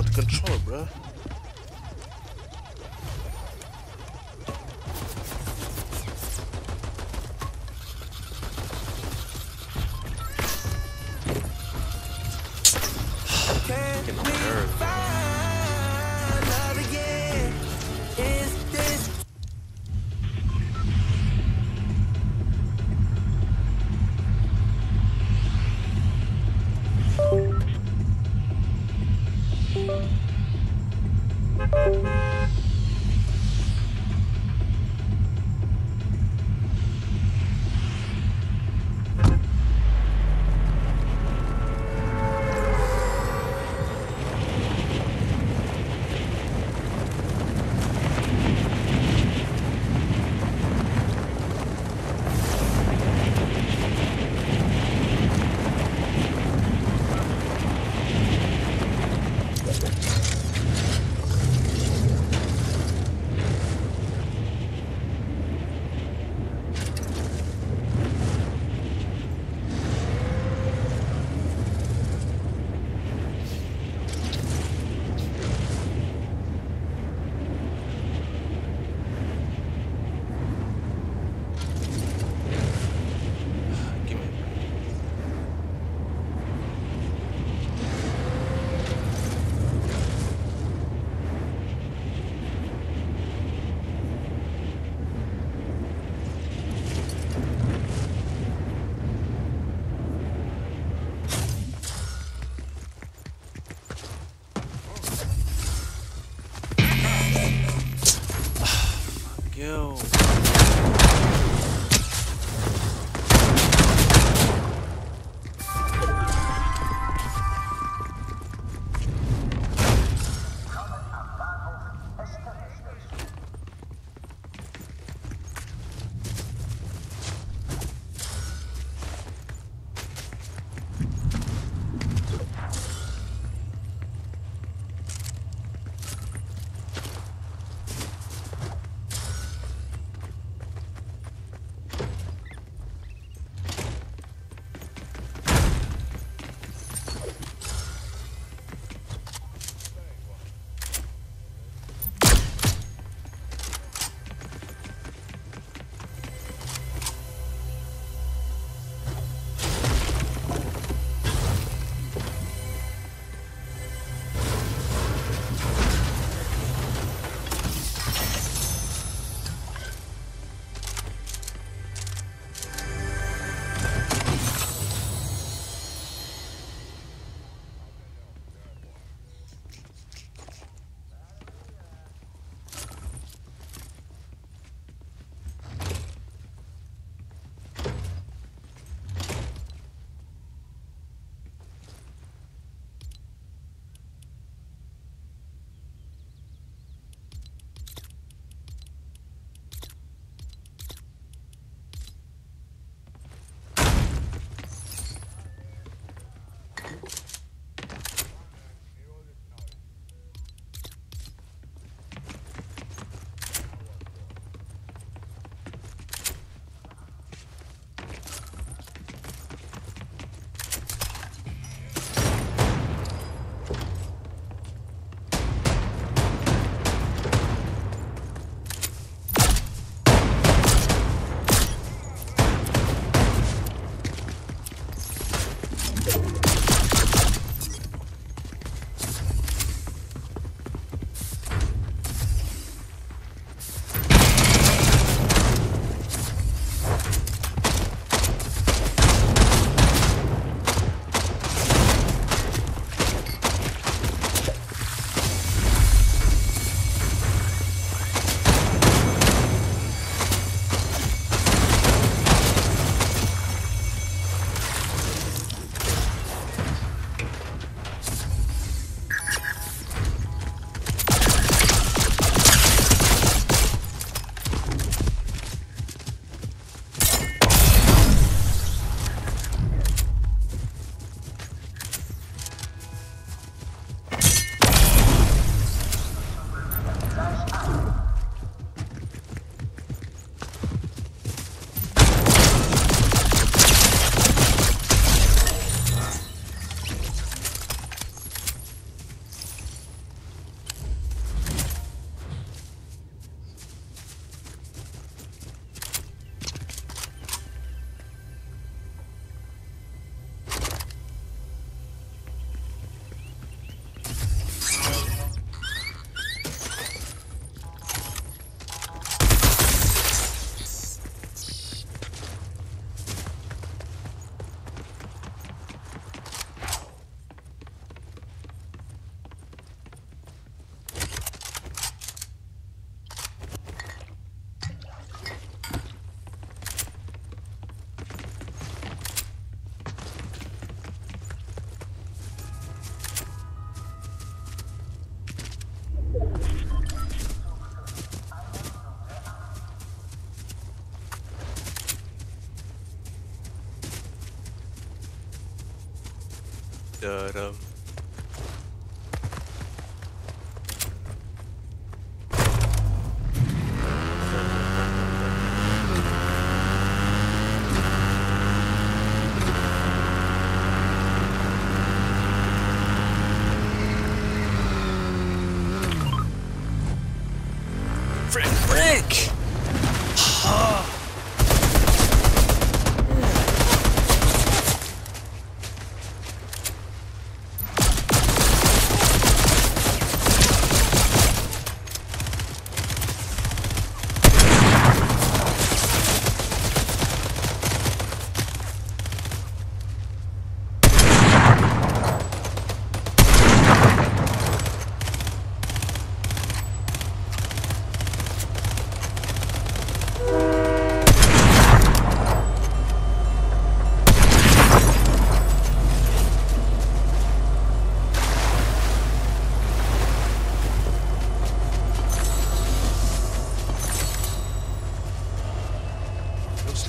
with the controller, bro? Da dum.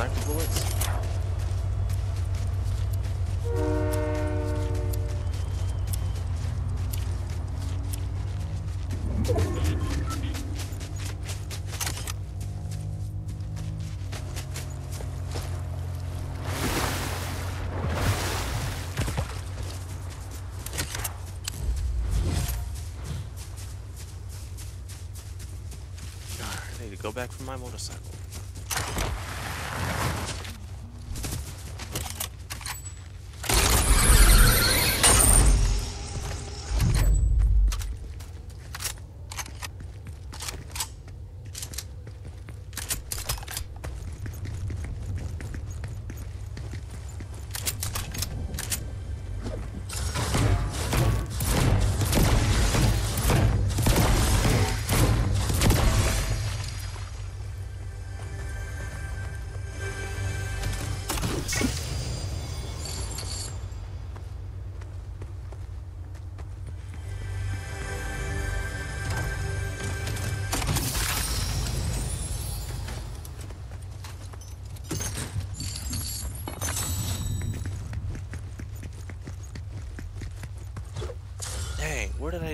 Sniper bullets?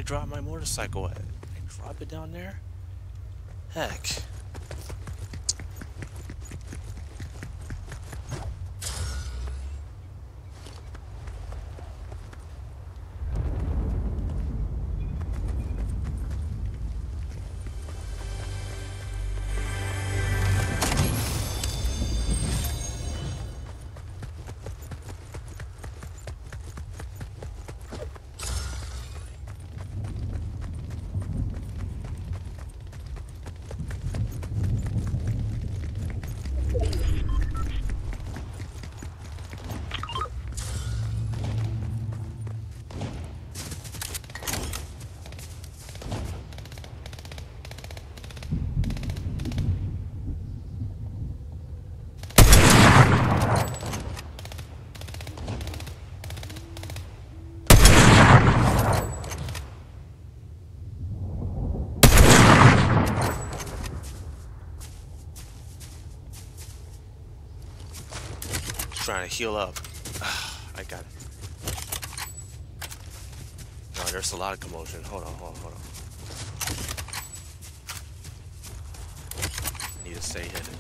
Drop my motorcycle at? I drop it down there? Heck. Trying to heal up. I got it. No, there's a lot of commotion. Hold on, hold on, hold on. Need to stay hidden.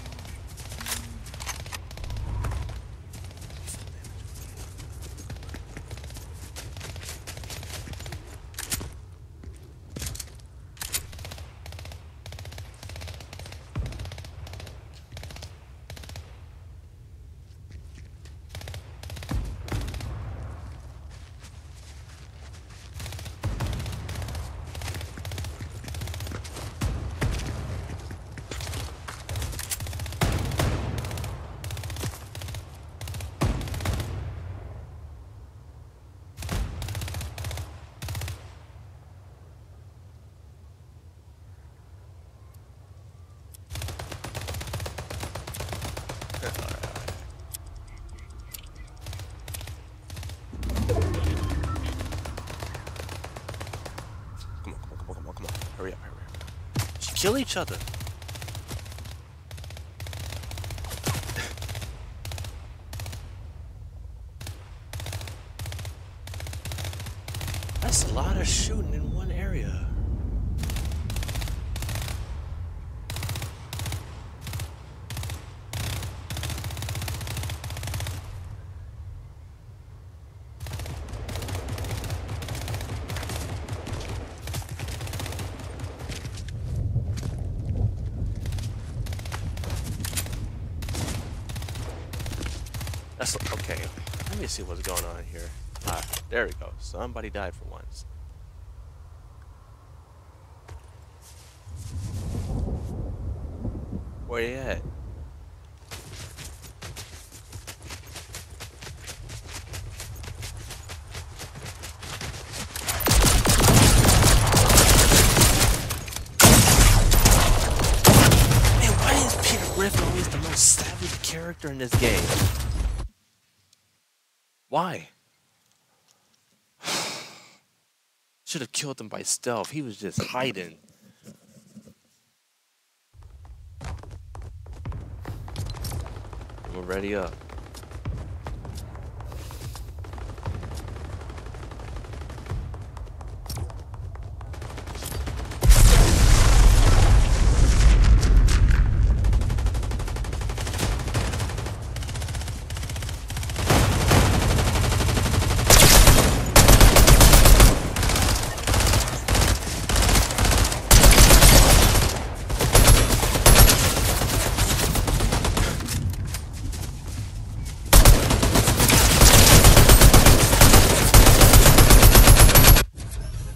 Come on, come on, come on, come on, come on. Hurry up, hurry up. Just kill each other. lot of shooting in one area. That's okay. Let me see what's going on here. Ah, there we go. Somebody died for once. Where you at? Griffin always the most character in this game? Why? Should have killed him by stealth. He was just hiding. We're ready up.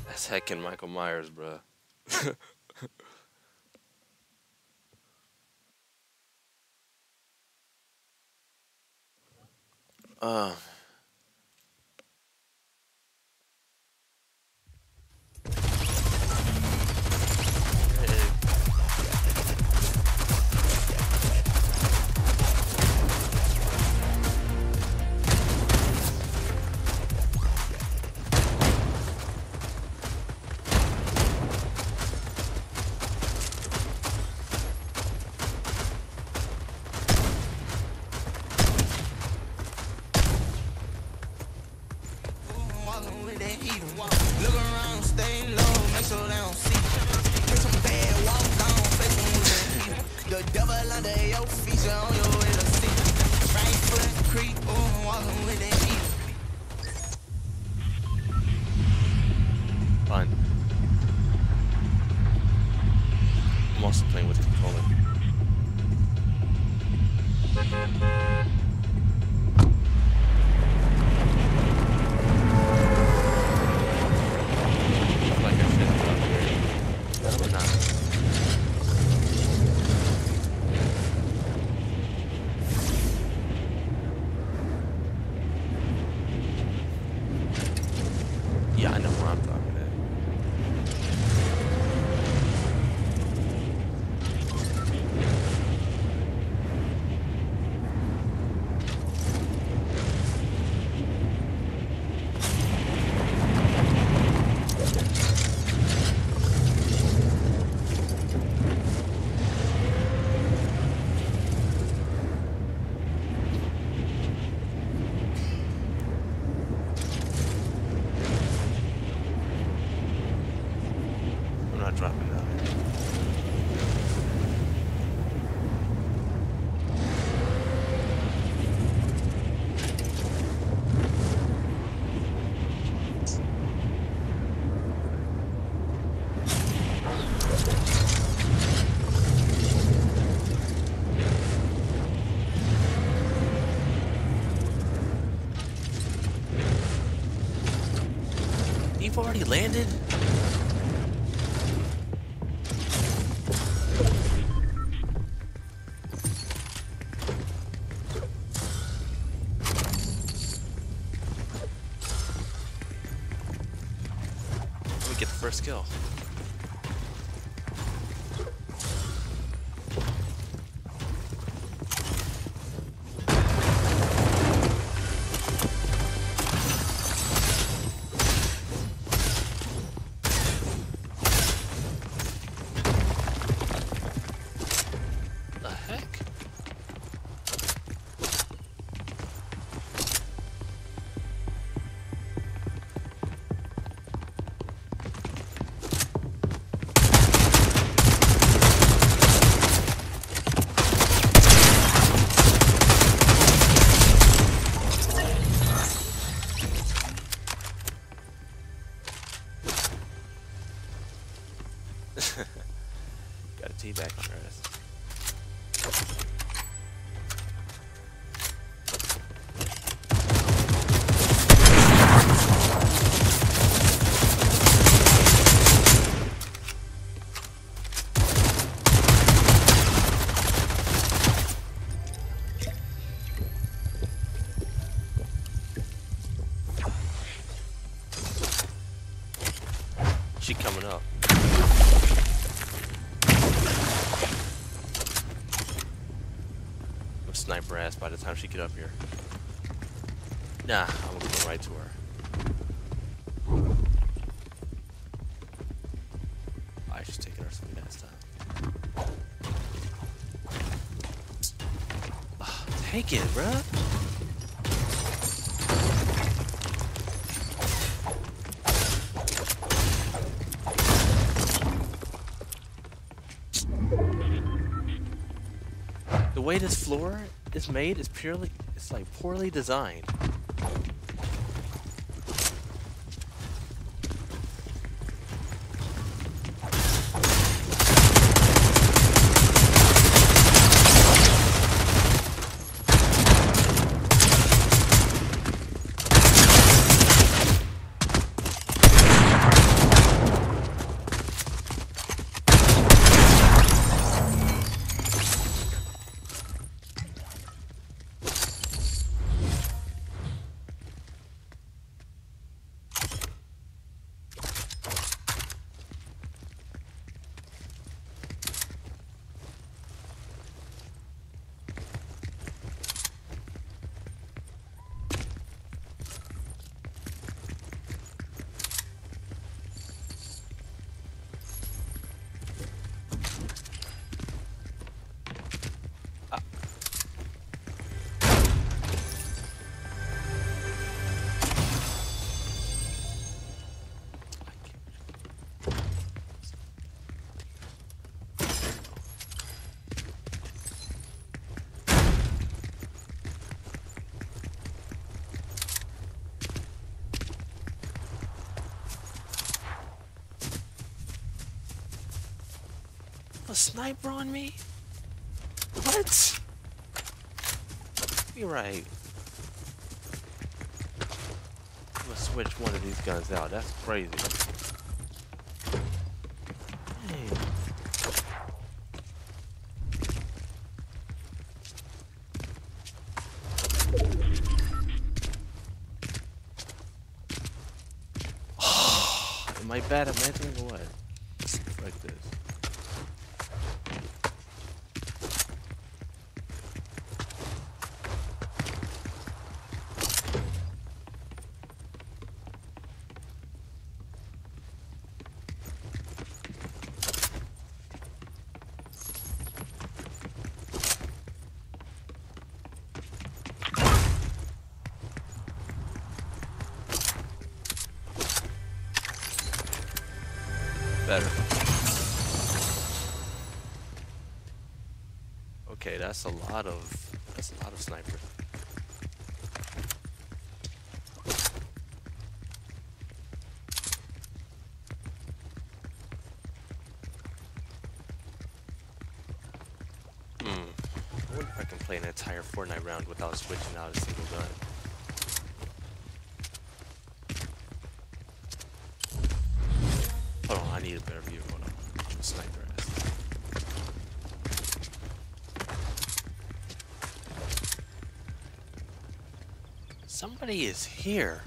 That's heckin' Michael Myers, bruh. uh. Fun. I'm also playing with the controller. Like I should have upgraded. I'm not. Yeah, I know where I'm talking at. I'm not dropping down. You've already landed? Back take it, bruh. The way this floor is made is purely, it's like poorly designed. A sniper on me? What? You're right. I'm gonna switch one of these guns out. That's crazy. Bad at Okay, that's a lot of that's a lot of sniper. Hmm. I wonder if I can play an entire Fortnite round without switching out a single gun. Hold on, I need a better view. Hold on. I'm a sniper ass. Somebody is here.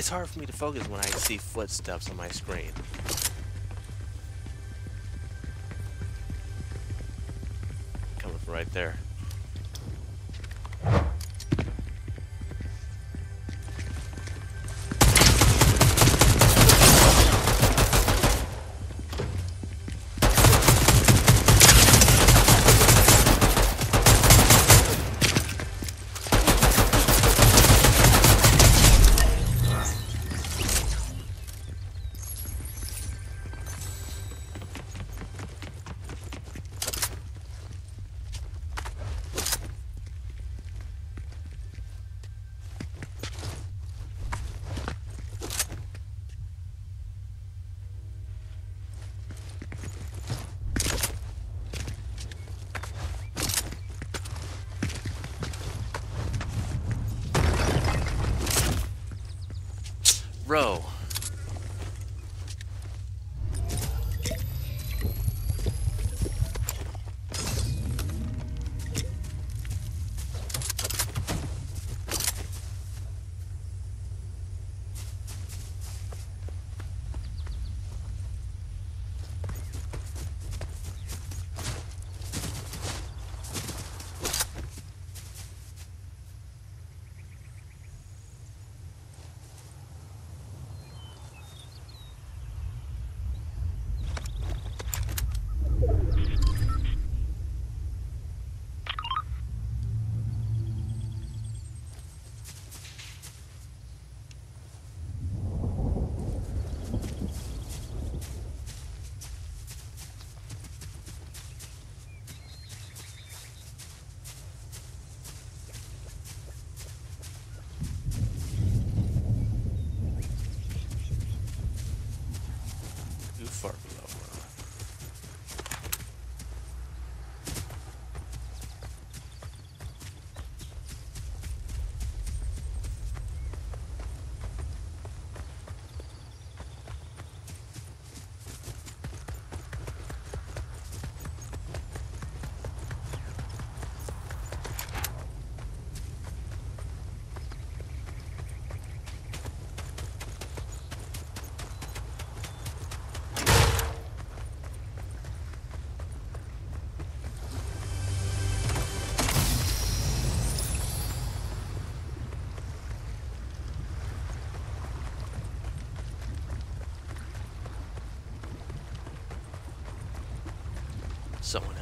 It's hard for me to focus when I see footsteps on my screen. Coming from right there. Someone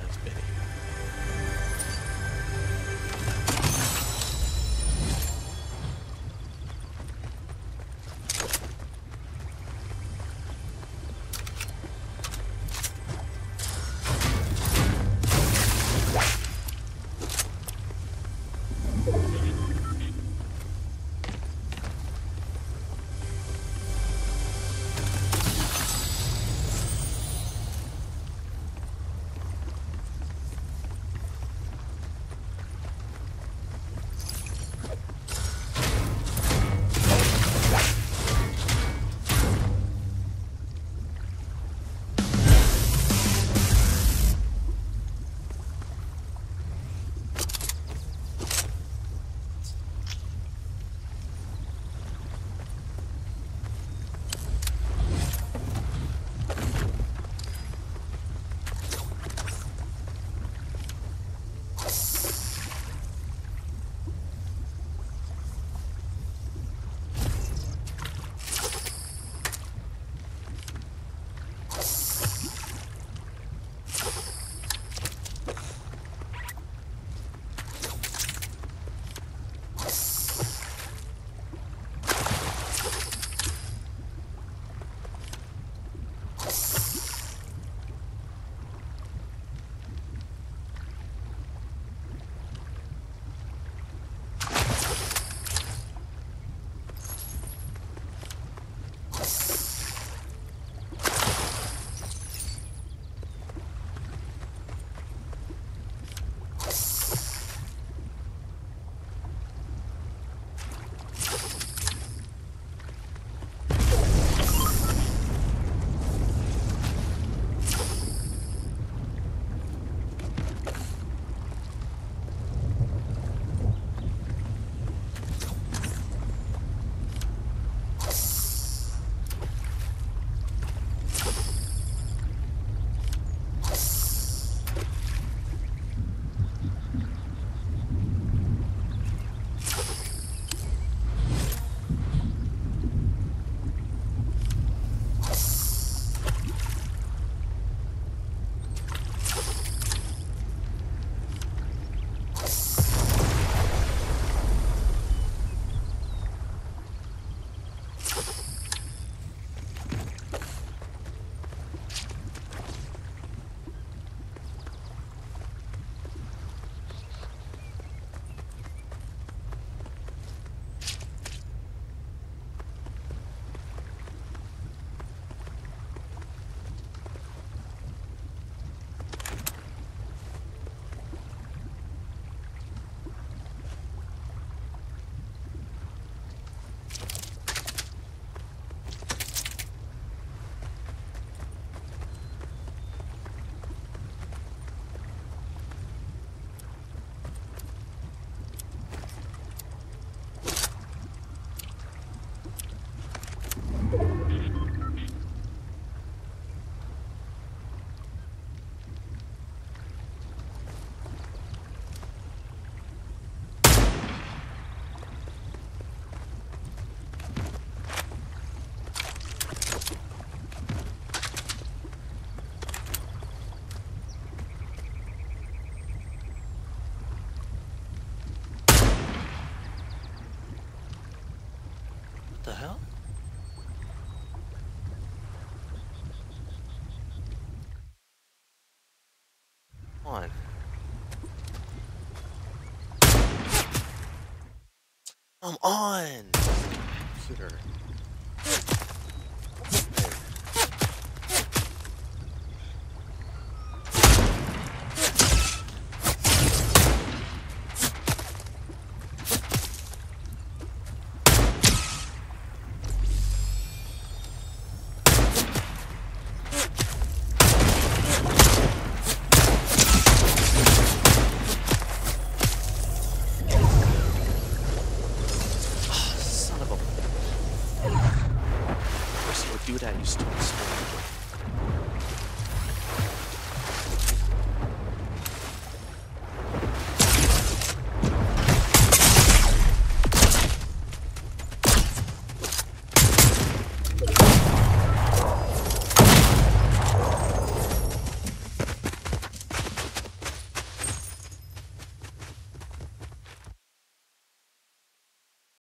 I'm! Computer.